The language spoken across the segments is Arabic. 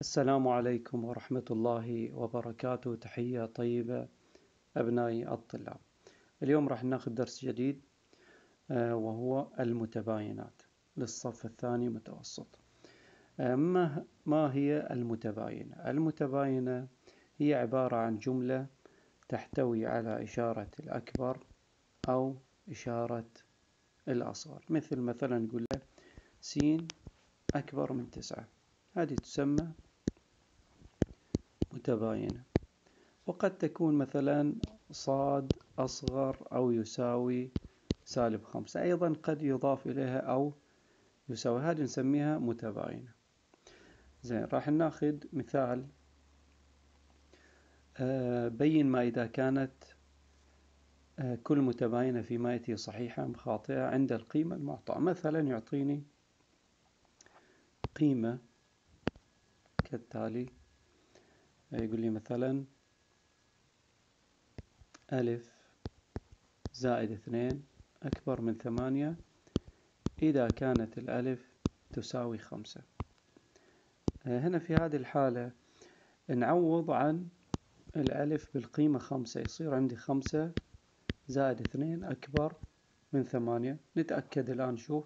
السلام عليكم ورحمة الله وبركاته. تحية طيبة أبنائي الطلاب. اليوم راح ناخذ درس جديد آه، وهو المتباينات للصف الثاني متوسط. آه، ما هي المتباينة؟ المتباينة هي عبارة عن جملة تحتوي على إشارة الأكبر أو إشارة الأصغر. مثل مثلا نقول له س أكبر من تسعة. هذه تسمى متباينة. وقد تكون مثلا صاد أصغر أو يساوي سالب خمسة. أيضا قد يضاف إليها أو يساوي هذه نسميها متباينة. زين راح ناخذ مثال. آه، بين ما إذا كانت آه، كل متباينة فيما يأتي صحيحة أم خاطئة عند القيمة المعطاة. مثلا يعطيني قيمة كالتالي يقول لي مثلا ألف زائد اثنين أكبر من ثمانية إذا كانت الألف تساوي خمسة. آه، هنا في هذه الحالة نعوض عن الألف بالقيمة خمسة. يصير عندي خمسة زائد اثنين أكبر من ثمانية. نتأكد الآن نشوف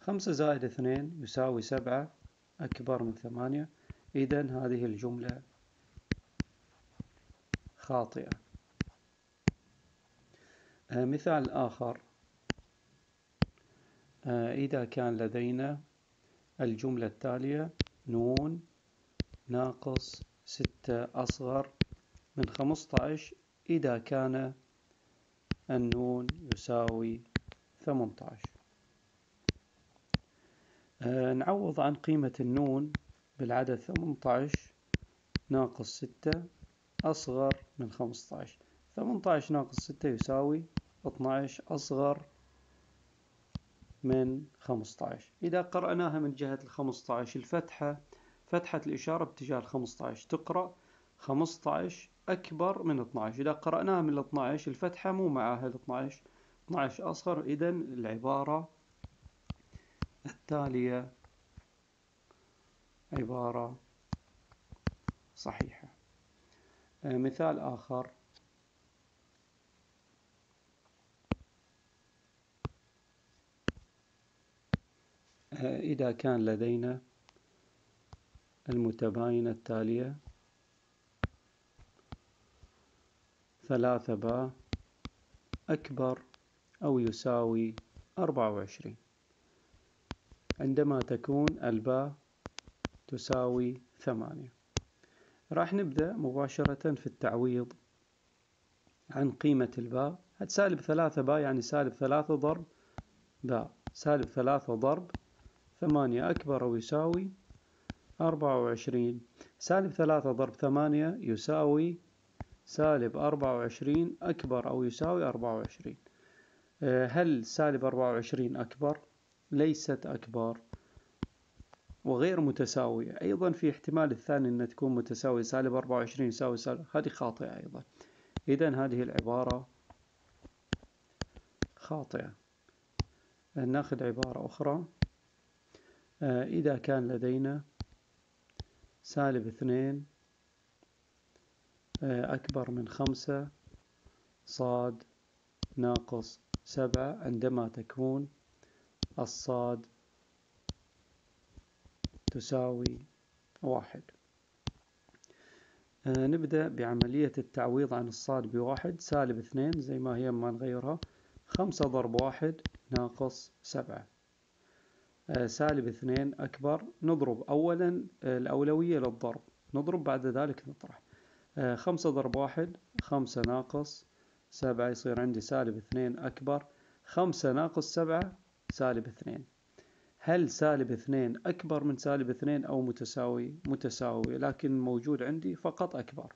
خمسة زائد اثنين يساوي سبعة أكبر من ثمانية. إذا هذه الجملة خاطئة. آه، مثال آخر. آه، إذا كان لدينا الجملة التالية نون ناقص ستة أصغر من خمسة عشر إذا كان النون يساوي ثمانية عشر. آه، نعوض عن قيمة النون بالعدد ثمانية عشر ناقص ستة أصغر من ثمانية عشر ناقص ستة يساوي اثنا عشر أصغر من خمسة عشر إذا قرأناها من جهة الخمسة عشر الفتحة فتحة الإشارة باتجاه الخمسة عشر تقرأ خمسة عشر أكبر من اثنا عشر إذا قرأناها من الاثنا عشر الفتحة مو معها الاثنا عشر اثنا عشر أصغر إذا العبارة التالية عبارة صحيحة. مثال آخر. آه، إذا كان لدينا المتباينة التالية ثلاثة باء أكبر أو يساوي أربعة وعشرين. عندما تكون الباء تساوي ثمانية. راح نبدأ مباشرة في التعويض عن قيمة الباء. سالب ثلاثة باء يعني سالب ثلاثة ضرب باء. سالب ثلاثة ضرب ثمانية أكبر أو يساوي أربعة وعشرين. سالب ثلاثة ضرب ثمانية يساوي سالب أربعة وعشرين أكبر أو يساوي أربعة وعشرين. آه، هل سالب أربعة وعشرين أكبر؟ ليست أكبر. وغير متساوية. أيضا في احتمال الثاني أن تكون متساوية سالب 24 يساوي سالب هذه خاطئة أيضا. إذا هذه العبارة خاطئة. نأخذ عبارة أخرى. آه، إذا كان لدينا سالب اثنين آه، أكبر من خمسة صاد ناقص سبعة عندما تكون الصاد تساوي واحد. آه نبدأ بعملية التعويض عن الصاد بواحد سالب اثنين زي ما هي ما نغيرها. خمسة ضرب واحد ناقص سبعة. آه سالب اثنين أكبر. نضرب أولا آه الأولوية للضرب. نضرب بعد ذلك نطرح. خمسة ضرب واحد خمسة ناقص سبعة يصير عندي سالب اثنين أكبر. خمسة ناقص سبعة سالب اثنين. هل سالب اثنين أكبر من سالب اثنين أو متساوي؟ متساوي لكن موجود عندي فقط أكبر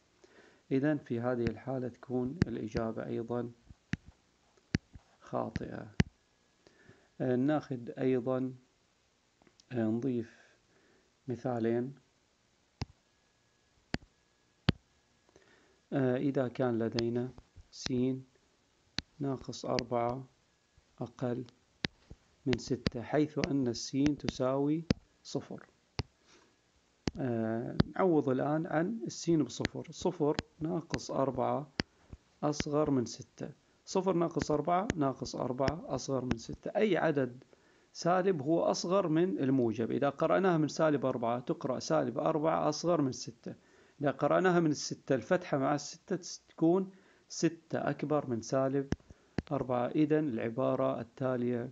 إذا في هذه الحالة تكون الإجابة أيضا خاطئة آه، ناخذ أيضا آه، نضيف مثالين آه، إذا كان لدينا س ناقص أربعة أقل من ستة حيث أن السين تساوي صفر. آه عوض الآن عن السين بصفر. صفر ناقص أربعة أصغر من ستة. صفر ناقص أربعة ناقص أربعة أصغر من ستة. أي عدد سالب هو أصغر من الموجب؟ إذا قرأناها من سالب أربعة تقرأ سالب أربعة أصغر من ستة. إذا قرأناها من الستة الفتحة مع الستة تكون ستة أكبر من سالب أربعة. إذا العبارة التالية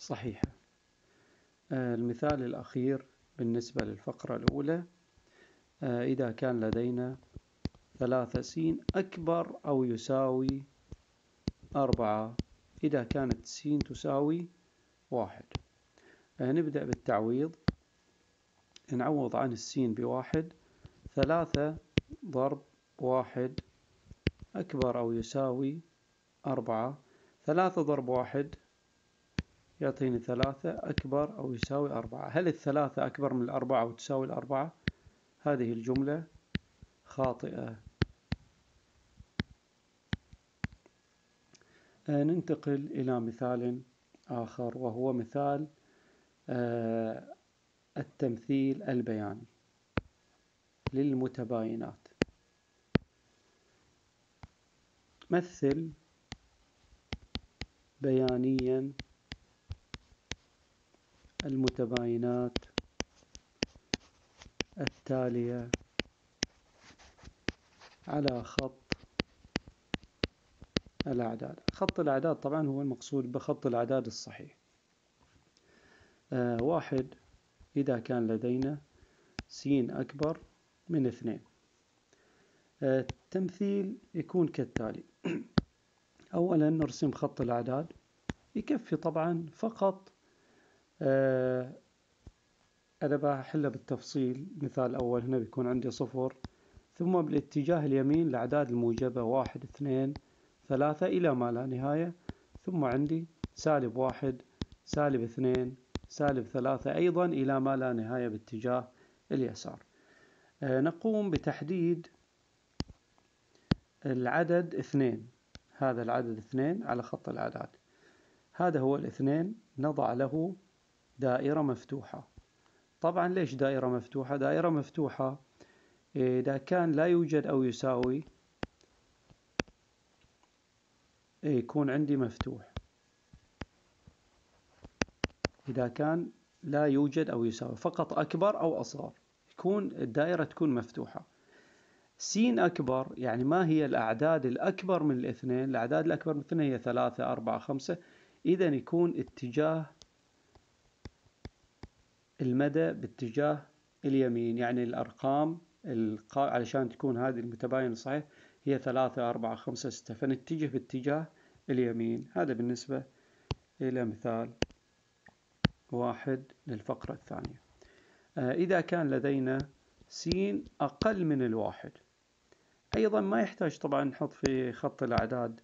صحيحة آه، المثال الأخير بالنسبة للفقرة الأولى آه، إذا كان لدينا ثلاثة س أكبر أو يساوي أربعة إذا كانت س تساوي واحد. آه، نبدأ بالتعويض. نعوض عن السين بواحد. ثلاثة ضرب واحد أكبر أو يساوي أربعة. ثلاثة ضرب واحد يعطيني ثلاثة أكبر أو يساوي أربعة. هل الثلاثة أكبر من الأربعة وتساوي الأربعة؟ هذه الجملة خاطئة. آه، ننتقل إلى مثال آخر وهو مثال آه، التمثيل البياني للمتباينات. مثل بيانيا المتباينات التالية على خط الأعداد. خط الأعداد طبعا هو المقصود بخط الأعداد الصحيح. آه واحد إذا كان لدينا س أكبر من اثنين. آه التمثيل يكون كالتالي. أولا نرسم خط الأعداد يكفي طبعا فقط أنا بحلها بالتفصيل. مثال أول هنا بيكون عندي صفر. ثم بالاتجاه اليمين الأعداد الموجبة واحد اثنين ثلاثة إلى ما لا نهاية. ثم عندي سالب واحد سالب اثنين سالب ثلاثة أيضا إلى ما لا نهاية باتجاه اليسار. آه نقوم بتحديد العدد اثنين. هذا العدد اثنين على خط الأعداد. هذا هو الاثنين نضع له دائرة مفتوحة. طبعا ليش دائرة مفتوحة؟ دائرة مفتوحة إذا كان لا يوجد أو يساوي يكون عندي مفتوح. إذا كان لا يوجد أو يساوي فقط أكبر أو أصغر يكون الدائرة تكون مفتوحة. س أكبر يعني ما هي الأعداد الأكبر من الاثنين؟ الأعداد الأكبر من الاثنين هي ثلاثة أربعة خمسة. إذا يكون اتجاه المدى باتجاه اليمين يعني الأرقام علشان تكون هذه المتباين الصحيح هي ثلاثة أربعة خمسة ستة فنتجه باتجاه اليمين. هذا بالنسبة إلى مثال واحد للفقرة الثانية. آه، إذا كان لدينا س أقل من الواحد أيضا ما يحتاج طبعا نحط في خط الأعداد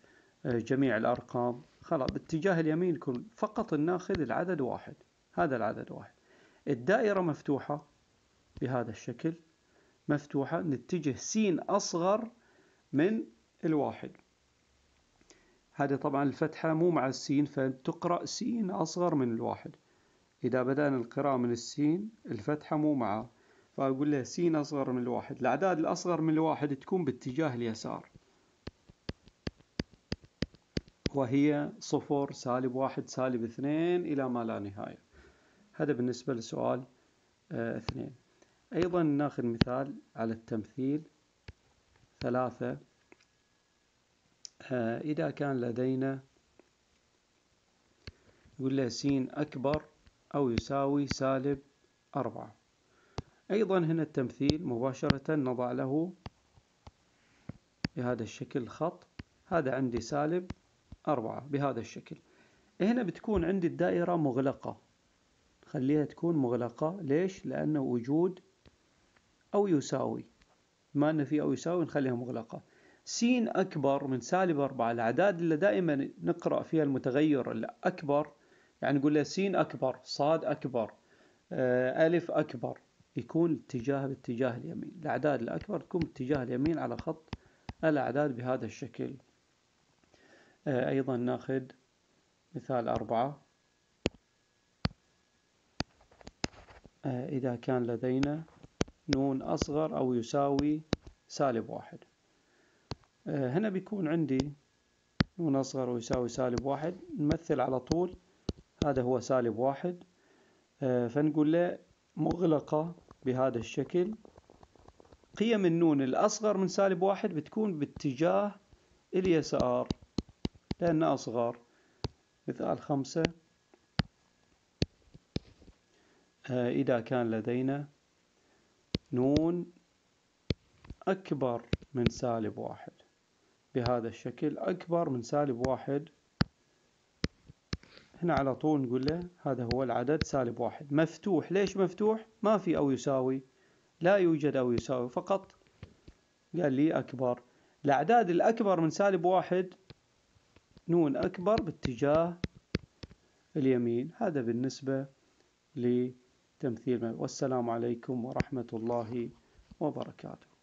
آه، جميع الأرقام. خلاص باتجاه اليمين يكون فقط ناخذ العدد واحد هذا العدد واحد. الدائرة مفتوحة بهذا الشكل مفتوحة نتجه س أصغر من الواحد. هذه طبعا الفتحة مو مع السين فتقرأ س أصغر من الواحد. إذا بدأنا القراءة من السين الفتحة مو معه فأقول له س أصغر من الواحد. الأعداد الأصغر من الواحد تكون باتجاه اليسار. وهي صفر سالب واحد سالب اثنين إلى ما لا نهاية. هذا بالنسبة لسؤال آه اثنين. أيضا ناخذ مثال على التمثيل. ثلاثة آه إذا كان لدينا يقول له س أكبر أو يساوي سالب أربعة. أيضا هنا التمثيل مباشرة نضع له بهذا الشكل خط. هذا عندي سالب أربعة بهذا الشكل. هنا بتكون عندي الدائرة مغلقة. خليها تكون مغلقة. ليش؟ لأنه وجود أو يساوي. ما أن في أو يساوي نخليها مغلقة. س أكبر من سالب أربعة. الأعداد اللي دائما نقرأ فيها المتغير الأكبر يعني نقول له س أكبر صاد أكبر آه، ألف أكبر يكون اتجاه باتجاه اليمين. الأعداد الأكبر تكون باتجاه اليمين على خط الأعداد بهذا الشكل. آه، أيضا ناخذ مثال أربعة. إذا كان لدينا نون أصغر أو يساوي سالب واحد. آه، هنا بيكون عندي نون أصغر ويساوي سالب واحد. نمثل على طول. هذا هو سالب واحد. آه، فنقول له مغلقة بهذا الشكل. قيم النون الأصغر من سالب واحد بتكون باتجاه اليسار لأنها أصغر. مثال خمسة آه، إذا كان لدينا نون أكبر من سالب واحد. بهذا الشكل أكبر من سالب واحد. هنا على طول نقول له هذا هو العدد سالب واحد. مفتوح. ليش مفتوح؟ ما في أو يساوي. لا يوجد أو يساوي. فقط قال لي أكبر. الأعداد الأكبر من سالب واحد نون أكبر باتجاه اليمين. هذا بالنسبة لتمثيل والسلام عليكم ورحمة الله وبركاته.